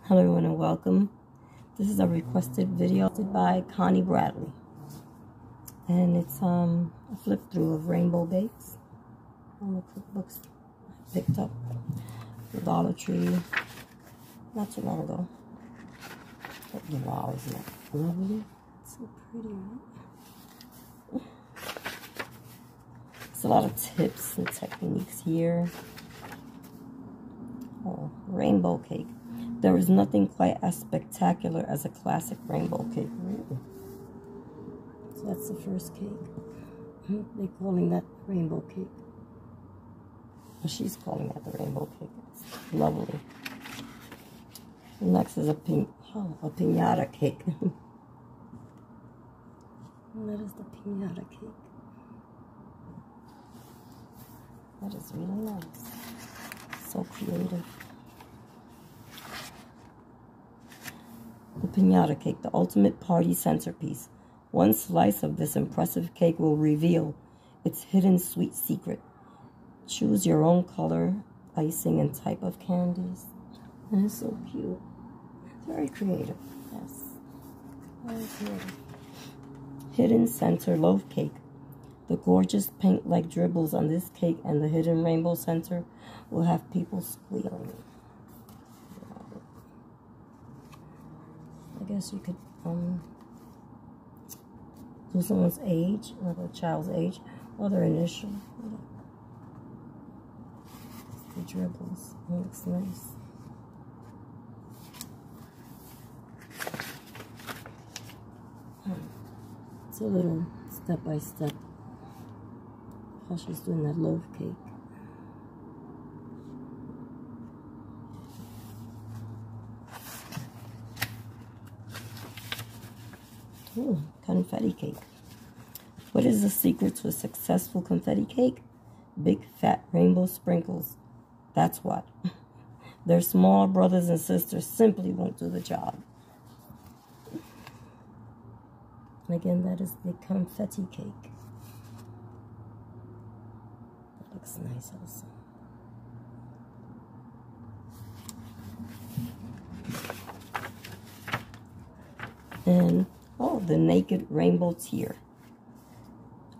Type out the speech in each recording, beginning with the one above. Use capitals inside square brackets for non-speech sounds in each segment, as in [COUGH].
Hello everyone and welcome. This is a requested video by Connie Bradley. And it's um, a flip through of Rainbow Bakes. All the cookbooks I picked up the Dollar Tree not too long ago. the Wow, isn't that lovely? It's so pretty, right? It's a lot of tips and techniques here. Oh, rainbow cake. There is nothing quite as spectacular as a classic rainbow cake. Ooh. So that's the first cake. Hmm? They're calling that rainbow cake. Well, she's calling that the rainbow cake. It's lovely. next is a pink, oh, a pinata cake. [LAUGHS] that is the pinata cake. That is really nice. So creative. The pinata cake, the ultimate party centerpiece. One slice of this impressive cake will reveal its hidden sweet secret. Choose your own color, icing, and type of candies. And it's so cute. Very creative. Yes. Very creative. Hidden center loaf cake. The gorgeous paint-like dribbles on this cake and the hidden rainbow center will have people squealing. I guess you could um, do someone's age, another child's age, or their initial. The dribbles. It looks nice. It's a little step by step how she's doing that loaf cake. Ooh, confetti cake. What is the secret to a successful confetti cake? Big fat rainbow sprinkles. That's what. [LAUGHS] Their small brothers and sisters simply won't do the job. Again, that is the confetti cake. That looks nice also. And Oh, the naked rainbow tier.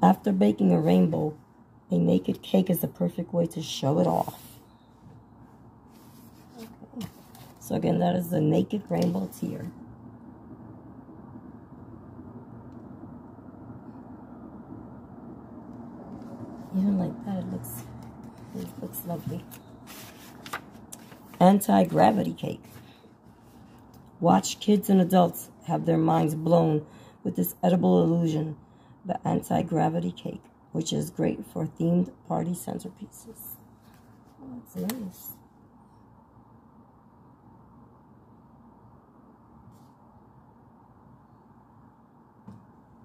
After baking a rainbow, a naked cake is the perfect way to show it off. Okay. So again, that is the naked rainbow tier. Even like that, it looks, it looks lovely. Anti-gravity cake. Watch kids and adults have their minds blown with this edible illusion, the anti-gravity cake, which is great for themed party centerpieces. Oh, that's nice.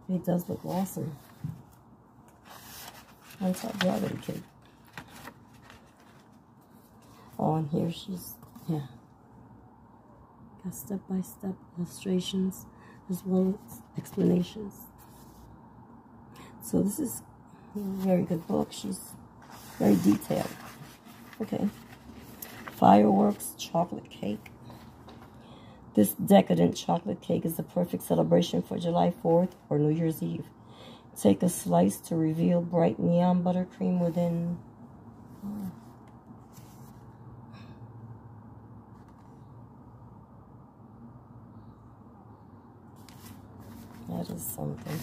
It does look awesome. Anti-gravity cake. Oh, and here she's, yeah step-by-step -step illustrations as well as explanations. So this is a very good book. She's very detailed. Okay. Fireworks chocolate cake. This decadent chocolate cake is the perfect celebration for July 4th or New Year's Eve. Take a slice to reveal bright neon buttercream within. Oh. That is something.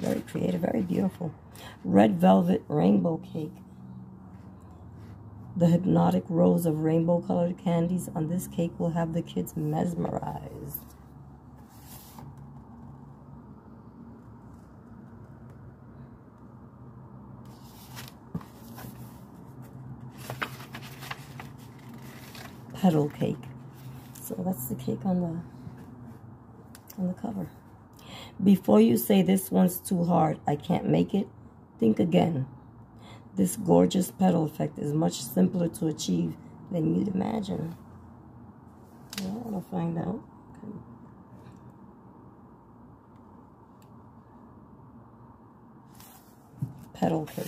Very creative, very beautiful. Red velvet rainbow cake. The hypnotic rows of rainbow colored candies on this cake will have the kids mesmerized. Petal cake. So that's the cake on the on the cover. Before you say this one's too hard, I can't make it, think again. This gorgeous petal effect is much simpler to achieve than you'd imagine. I want to find out. Petal cake.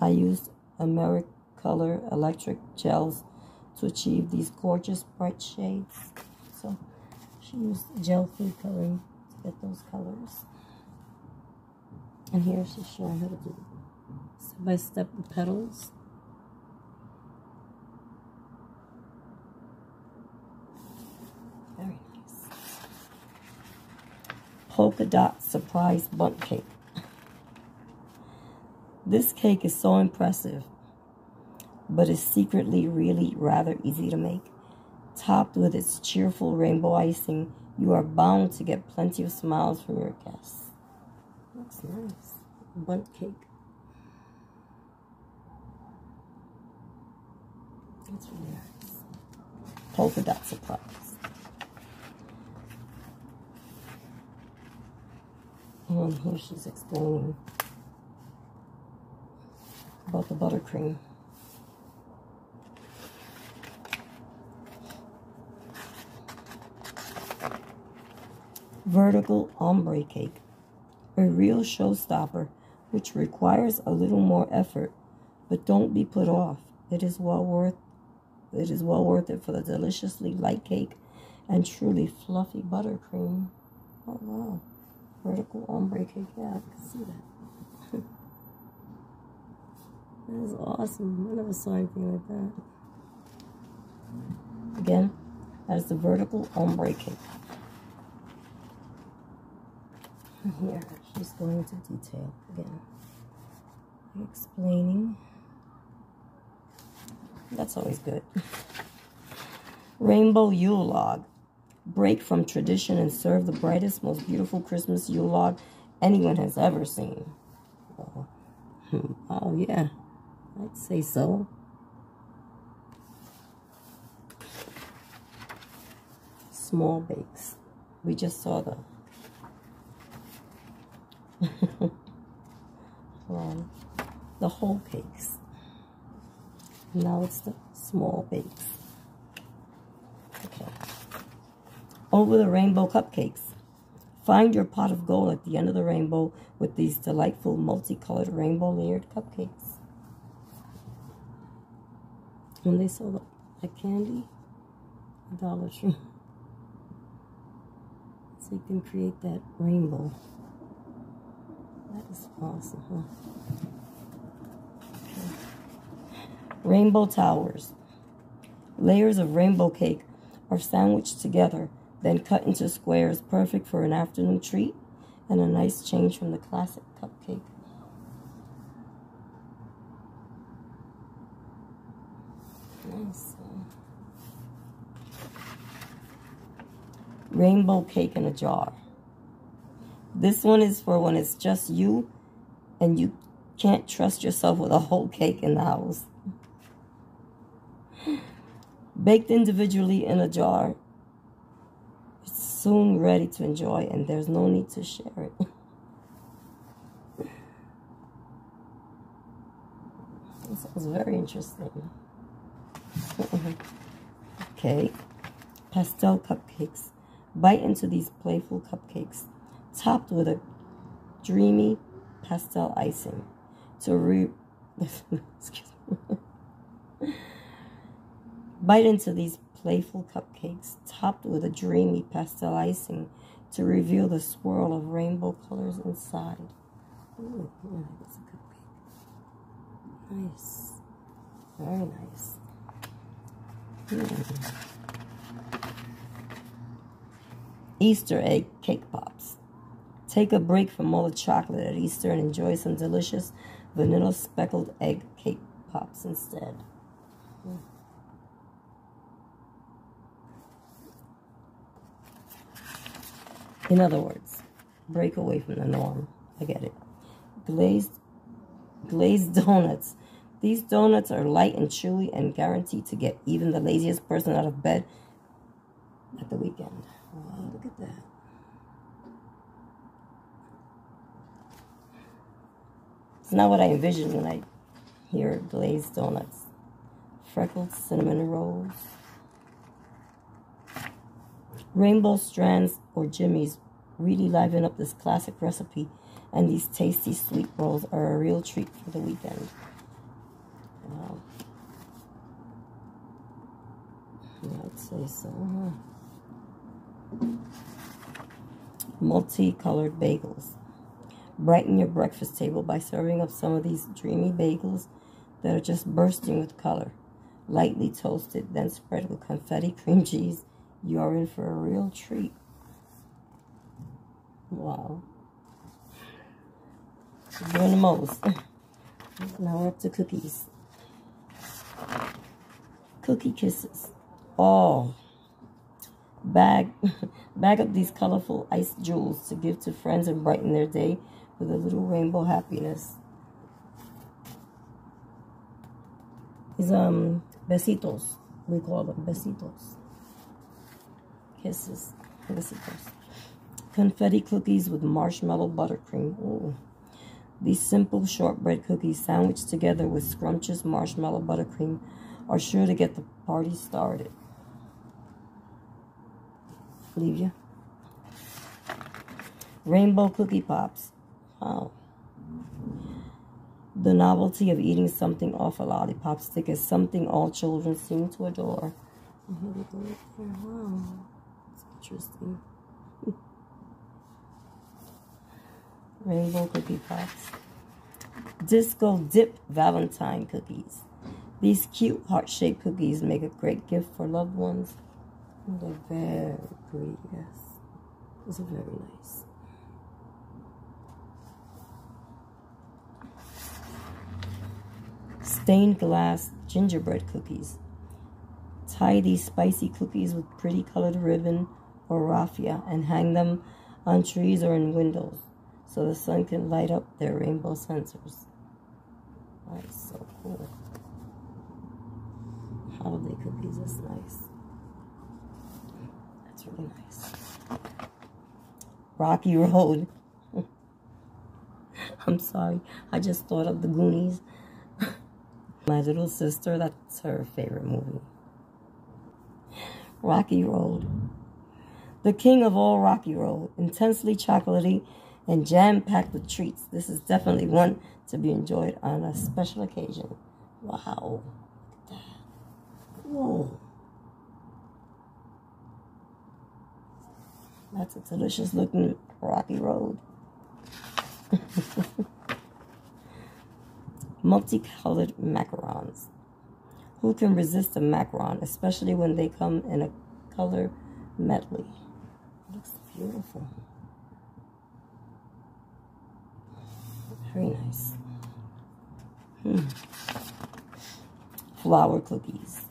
I used American color electric gels to achieve these gorgeous bright shades. So she used gel food coloring to get those colors. And here she's showing how to do step by step the petals. Very nice. Polka dot surprise Bundt cake. This cake is so impressive, but is secretly really rather easy to make. Topped with its cheerful rainbow icing, you are bound to get plenty of smiles from your guests. Looks nice. Bundt cake. That's really nice. Polka dot surprise. And here she's explaining about the buttercream. Vertical ombre cake, a real showstopper which requires a little more effort, but don't be put off. It is well worth it is well worth it for the deliciously light cake and truly fluffy buttercream. Oh wow. Vertical ombre cake, yeah, I can see that. [LAUGHS] that is awesome. I never saw anything like that. Again, that is the vertical ombre cake. Here, she's going into detail again. Explaining. That's always good. Rainbow Yule log. Break from tradition and serve the brightest, most beautiful Christmas Yule log anyone has ever seen. Oh, hmm. oh yeah, I'd say so. Small bakes. We just saw the [LAUGHS] um, the whole cakes. Now it's the small bakes. Okay. Over the rainbow cupcakes. Find your pot of gold at the end of the rainbow with these delightful multicolored rainbow layered cupcakes. When they sold a candy, Dollar Tree. [LAUGHS] So you can create that rainbow. That is awesome, huh? Rainbow towers. Layers of rainbow cake are sandwiched together, then cut into squares, perfect for an afternoon treat and a nice change from the classic cupcake. Nice. Rainbow cake in a jar. This one is for when it's just you and you can't trust yourself with a whole cake in the house. [GASPS] Baked individually in a jar, it's soon ready to enjoy and there's no need to share it. [LAUGHS] this sounds very interesting. [LAUGHS] okay, pastel cupcakes. Bite into these playful cupcakes topped with a dreamy pastel icing to re [LAUGHS] [LAUGHS] bite into these playful cupcakes topped with a dreamy pastel icing to reveal the swirl of rainbow colors inside. Ooh, yeah, that's a cupcake. Nice. Very nice. Mm. Easter egg cake pops. Take a break from all the chocolate at Easter and enjoy some delicious vanilla speckled egg cake pops instead. In other words, break away from the norm. I get it. Glazed, glazed [LAUGHS] donuts. These donuts are light and chewy and guaranteed to get even the laziest person out of bed at the weekend. Look at that. It's not what I envisioned when I hear glazed donuts. Freckled cinnamon rolls. Rainbow strands or jimmies really liven up this classic recipe and these tasty sweet rolls are a real treat for the weekend. Wow. I'd say so. Huh? Multicolored bagels. Brighten your breakfast table by serving up some of these dreamy bagels that are just bursting with color. Lightly toasted, then spread with confetti cream [LAUGHS] cheese. You are in for a real treat. Wow. Doing the most. [LAUGHS] now we're up to cookies. Cookie kisses. Oh. Bag, [LAUGHS] bag up these colorful ice jewels to give to friends and brighten their day with a little rainbow happiness. These um besitos, we call them besitos. Kisses, besitos. Confetti cookies with marshmallow buttercream. Ooh. These simple shortbread cookies sandwiched together with scrumptious marshmallow buttercream are sure to get the party started. Leave. Rainbow Cookie Pops. Wow. The novelty of eating something off a lollipop stick is something all children seem to adore. Wow. That's interesting. Rainbow Cookie Pops. Disco Dip Valentine Cookies. These cute heart-shaped cookies make a great gift for loved ones. they're very pretty, yes. Those are very nice. Stained glass gingerbread cookies. Tie these spicy cookies with pretty colored ribbon or raffia and hang them on trees or in windows so the sun can light up their rainbow sensors. That's so cool holiday cookies. That's nice. That's really nice. Rocky Road. [LAUGHS] I'm sorry. I just thought of the Goonies. My little sister, that's her favorite movie. Rocky Road. The king of all Rocky Road. Intensely chocolatey and jam-packed with treats. This is definitely one to be enjoyed on a special occasion. Wow. Whoa. That's a delicious looking rocky road. [LAUGHS] Multicolored macarons. Who can resist a macaron, especially when they come in a color medley? Looks beautiful. Very nice. Hmm. Flour cookies.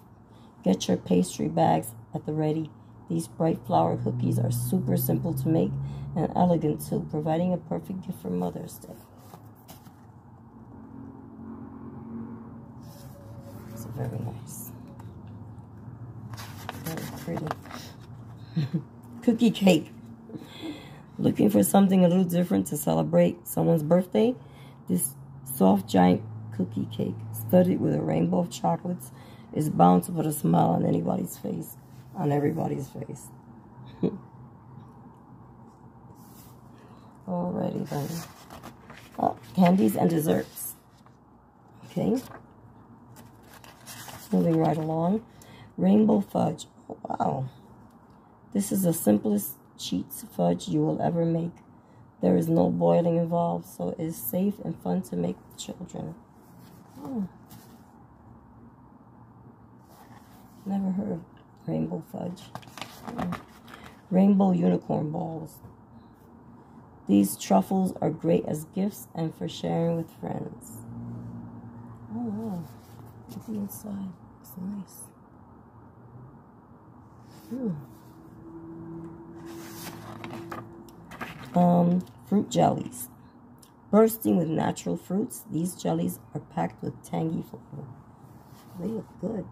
Get your pastry bags at the ready. These bright flour cookies are super simple to make and elegant too, providing a perfect gift for Mother's Day. It's very nice. Very pretty. [LAUGHS] Cookie cake. Looking for something a little different to celebrate someone's birthday? This soft giant cookie cake studded with a rainbow of chocolates is bound to put a smile on anybody's face, on everybody's face. [LAUGHS] Alrighty then. Oh, candies and desserts. Okay. Moving right along. Rainbow fudge. Oh, wow. This is the simplest cheats fudge you will ever make. There is no boiling involved, so it is safe and fun to make with children. Oh. Never heard of rainbow fudge. Hmm. Rainbow unicorn balls. These truffles are great as gifts and for sharing with friends. Oh, wow. Look inside. Nice. Hmm. Um, fruit jellies. Bursting with natural fruits, these jellies are packed with tangy flavor. They look good.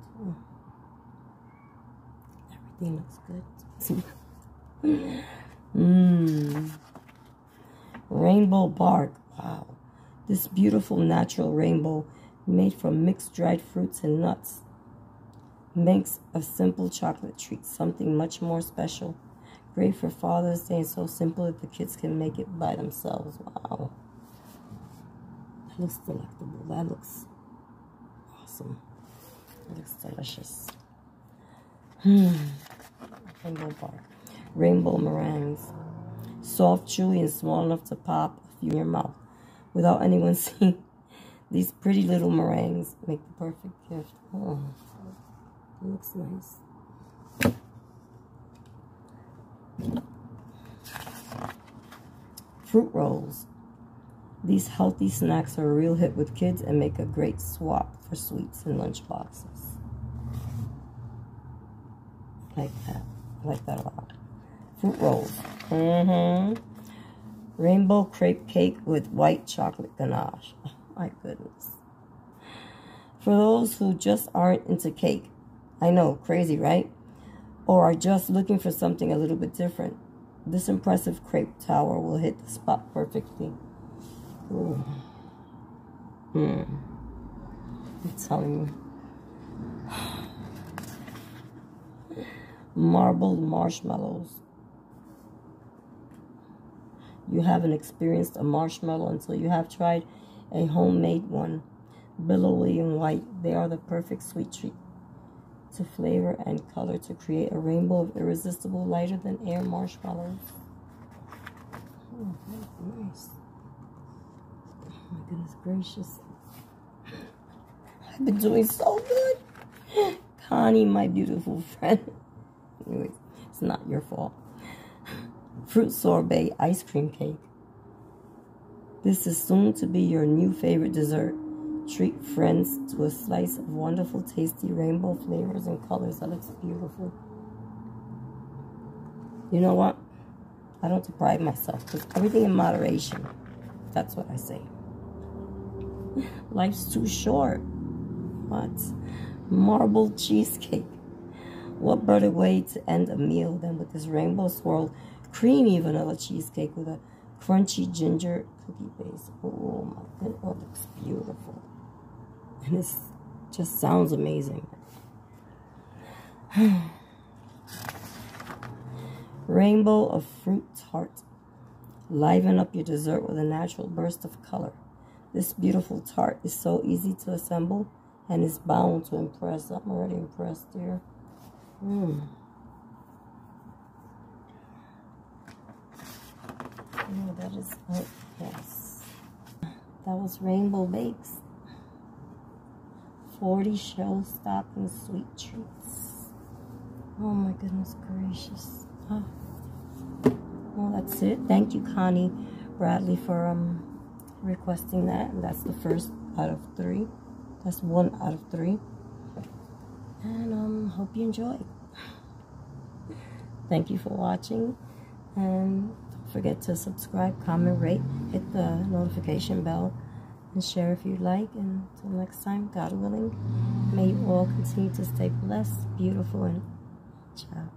Everything looks good. Mmm. Rainbow bark. Wow. This beautiful natural rainbow made from mixed dried fruits and nuts makes a simple chocolate treat something much more special. Great for Father's Day and so simple that the kids can make it by themselves. Wow. That looks delectable. That looks awesome. That looks delicious. Hmm. Rainbow bar. Rainbow meringues. Soft, chewy, and small enough to pop a few in your mouth without anyone [LAUGHS] seeing. These pretty little meringues make the perfect gift. Oh, looks nice. Fruit rolls. These healthy snacks are a real hit with kids and make a great swap for sweets and lunch boxes. Like that. I like that a lot. Fruit rolls. Mm-hmm. Rainbow crepe cake with white chocolate ganache. Oh, my goodness. For those who just aren't into cake, I know, crazy, right? Or are just looking for something a little bit different, this impressive crepe tower will hit the spot perfectly. Ooh. Hmm. I'm telling you. [SIGHS] Marbled marshmallows. You haven't experienced a marshmallow until you have tried a homemade one. Billowy and white, they are the perfect sweet treat to flavor and color to create a rainbow of irresistible lighter than air marshmallows. Oh, nice. Oh my goodness gracious. I've been doing so good. Connie, my beautiful friend. Anyways, it's not your fault. Fruit sorbet ice cream cake. This is soon to be your new favorite dessert. Treat friends to a slice of wonderful, tasty rainbow flavors and colors. That looks beautiful. You know what? I don't deprive myself because everything in moderation. That's what I say. [LAUGHS] Life's too short. What? Marble cheesecake. What better way to end a meal than with this rainbow swirl creamy vanilla cheesecake with a crunchy ginger cookie base. Oh my goodness, it looks beautiful. And this just sounds amazing. [SIGHS] Rainbow of fruit tart. Liven up your dessert with a natural burst of color. This beautiful tart is so easy to assemble and is bound to impress. I'm already impressed here. Mm. Oh, that is, oh, yes. That was Rainbow Bakes. 40 show-stopping sweet treats. Oh my goodness gracious. Oh. Well, that's it. Thank you, Connie Bradley, for um requesting that. And that's the first out of three. That's one out of three. And um, hope you enjoy. Thank you for watching. And don't forget to subscribe, comment, rate, hit the notification bell, and share if you'd like. And until next time, God willing, may you all continue to stay blessed, beautiful, and ciao.